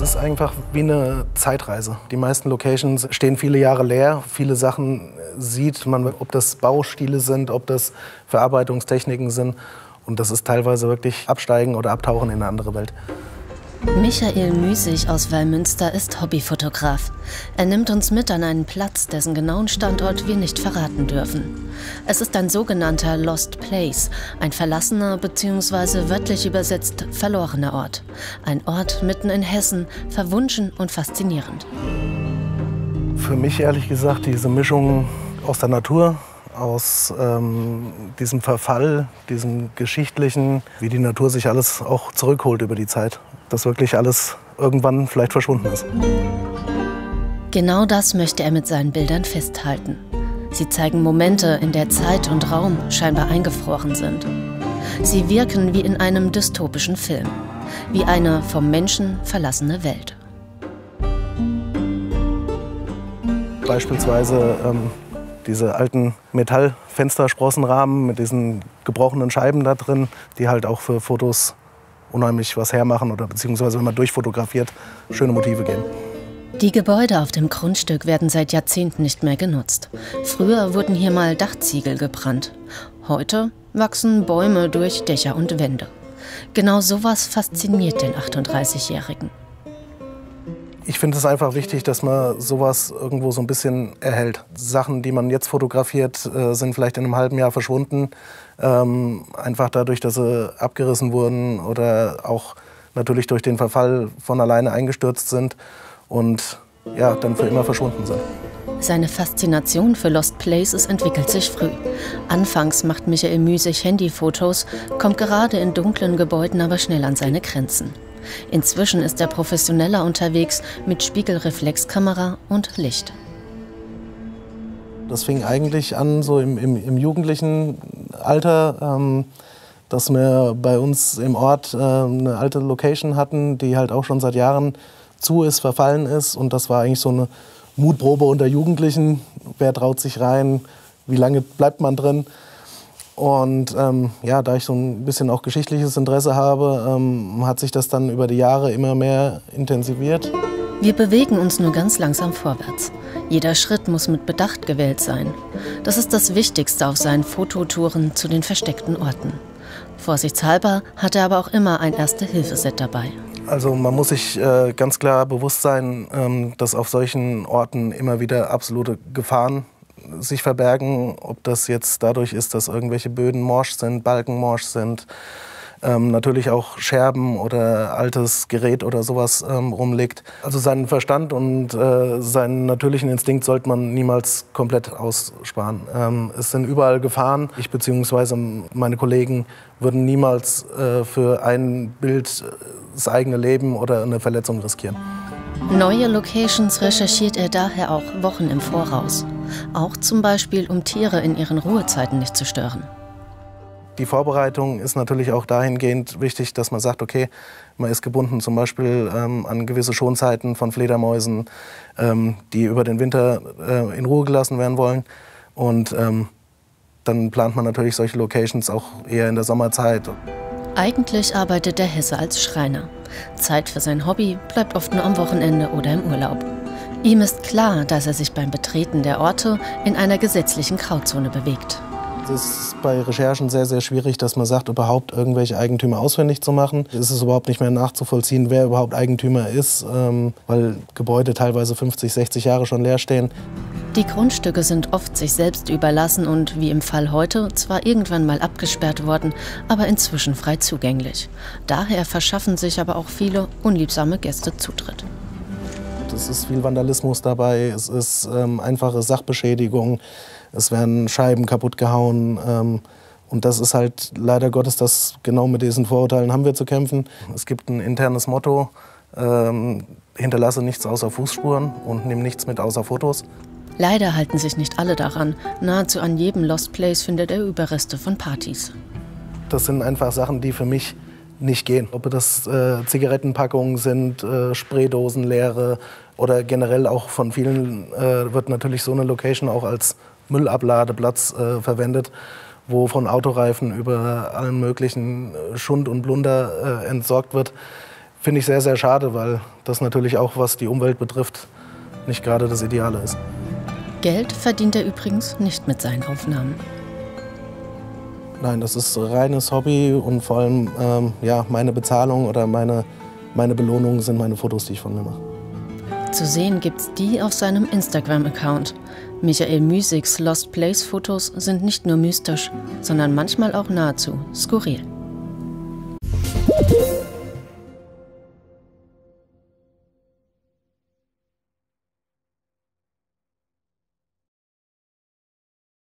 Es ist einfach wie eine Zeitreise. Die meisten Locations stehen viele Jahre leer. Viele Sachen sieht man, ob das Baustile sind, ob das Verarbeitungstechniken sind. Und das ist teilweise wirklich Absteigen oder Abtauchen in eine andere Welt. Michael Müßig aus Wallmünster ist Hobbyfotograf. Er nimmt uns mit an einen Platz, dessen genauen Standort wir nicht verraten dürfen. Es ist ein sogenannter Lost Place, ein verlassener bzw. wörtlich übersetzt verlorener Ort. Ein Ort mitten in Hessen, verwunschen und faszinierend. Für mich ehrlich gesagt diese Mischung aus der Natur, aus ähm, diesem Verfall, diesem geschichtlichen, wie die Natur sich alles auch zurückholt über die Zeit dass wirklich alles irgendwann vielleicht verschwunden ist. Genau das möchte er mit seinen Bildern festhalten. Sie zeigen Momente, in der Zeit und Raum scheinbar eingefroren sind. Sie wirken wie in einem dystopischen Film, wie eine vom Menschen verlassene Welt. Beispielsweise ähm, diese alten Metallfenstersprossenrahmen mit diesen gebrochenen Scheiben da drin, die halt auch für Fotos unheimlich was hermachen oder beziehungsweise wenn man durchfotografiert, schöne Motive geben. Die Gebäude auf dem Grundstück werden seit Jahrzehnten nicht mehr genutzt. Früher wurden hier mal Dachziegel gebrannt. Heute wachsen Bäume durch Dächer und Wände. Genau sowas fasziniert den 38-Jährigen. Ich finde es einfach wichtig, dass man sowas irgendwo so ein bisschen erhält. Sachen, die man jetzt fotografiert, äh, sind vielleicht in einem halben Jahr verschwunden. Ähm, einfach dadurch, dass sie abgerissen wurden oder auch natürlich durch den Verfall von alleine eingestürzt sind und ja, dann für immer verschwunden sind. Seine Faszination für Lost Places entwickelt sich früh. Anfangs macht Michael Müßig Handyfotos, kommt gerade in dunklen Gebäuden aber schnell an seine Grenzen. Inzwischen ist er professioneller unterwegs mit Spiegelreflexkamera und Licht. Das fing eigentlich an so im, im, im jugendlichen Alter, ähm, dass wir bei uns im Ort äh, eine alte Location hatten, die halt auch schon seit Jahren zu ist, verfallen ist. Und das war eigentlich so eine Mutprobe unter Jugendlichen. Wer traut sich rein? Wie lange bleibt man drin? Und ähm, ja, da ich so ein bisschen auch geschichtliches Interesse habe, ähm, hat sich das dann über die Jahre immer mehr intensiviert. Wir bewegen uns nur ganz langsam vorwärts. Jeder Schritt muss mit Bedacht gewählt sein. Das ist das Wichtigste auf seinen Fototouren zu den versteckten Orten. Vorsichtshalber hat er aber auch immer ein Erste-Hilfe-Set dabei. Also man muss sich äh, ganz klar bewusst sein, ähm, dass auf solchen Orten immer wieder absolute Gefahren sich verbergen, ob das jetzt dadurch ist, dass irgendwelche Böden morsch sind, Balken morsch sind, ähm, natürlich auch Scherben oder altes Gerät oder sowas ähm, rumliegt. Also seinen Verstand und äh, seinen natürlichen Instinkt sollte man niemals komplett aussparen. Ähm, es sind überall Gefahren. Ich bzw. meine Kollegen würden niemals äh, für ein Bild äh, das eigene Leben oder eine Verletzung riskieren. Neue Locations recherchiert er daher auch Wochen im Voraus. Auch zum Beispiel, um Tiere in ihren Ruhezeiten nicht zu stören. Die Vorbereitung ist natürlich auch dahingehend wichtig, dass man sagt, okay, man ist gebunden zum Beispiel ähm, an gewisse Schonzeiten von Fledermäusen, ähm, die über den Winter äh, in Ruhe gelassen werden wollen. Und ähm, dann plant man natürlich solche Locations auch eher in der Sommerzeit. Eigentlich arbeitet der Hesse als Schreiner. Zeit für sein Hobby bleibt oft nur am Wochenende oder im Urlaub. Ihm ist klar, dass er sich beim Betreten der Orte in einer gesetzlichen Grauzone bewegt. Es ist bei Recherchen sehr, sehr schwierig, dass man sagt, überhaupt irgendwelche Eigentümer auswendig zu machen. Es ist überhaupt nicht mehr nachzuvollziehen, wer überhaupt Eigentümer ist, ähm, weil Gebäude teilweise 50, 60 Jahre schon leer stehen. Die Grundstücke sind oft sich selbst überlassen und, wie im Fall heute, zwar irgendwann mal abgesperrt worden, aber inzwischen frei zugänglich. Daher verschaffen sich aber auch viele unliebsame Gäste Zutritt. Es ist viel Vandalismus dabei, es ist ähm, einfache Sachbeschädigung, es werden Scheiben kaputt gehauen. Ähm, und das ist halt leider Gottes, das genau mit diesen Vorurteilen haben wir zu kämpfen. Es gibt ein internes Motto, ähm, hinterlasse nichts außer Fußspuren und nimm nichts mit außer Fotos. Leider halten sich nicht alle daran. Nahezu an jedem Lost Place findet er Überreste von Partys. Das sind einfach Sachen, die für mich nicht gehen. Ob das äh, Zigarettenpackungen sind, äh, Spraydosen leere oder generell auch von vielen äh, wird natürlich so eine Location auch als Müllabladeplatz äh, verwendet, wo von Autoreifen über allen möglichen äh, Schund und Blunder äh, entsorgt wird. finde ich sehr, sehr schade, weil das natürlich auch, was die Umwelt betrifft, nicht gerade das Ideale ist. Geld verdient er übrigens nicht mit seinen Aufnahmen. Nein, das ist reines Hobby und vor allem ähm, ja, meine Bezahlung oder meine, meine Belohnung sind meine Fotos, die ich von mir mache. Zu sehen gibt's die auf seinem Instagram-Account. Michael Müsigs Lost Place Fotos sind nicht nur mystisch, sondern manchmal auch nahezu skurril.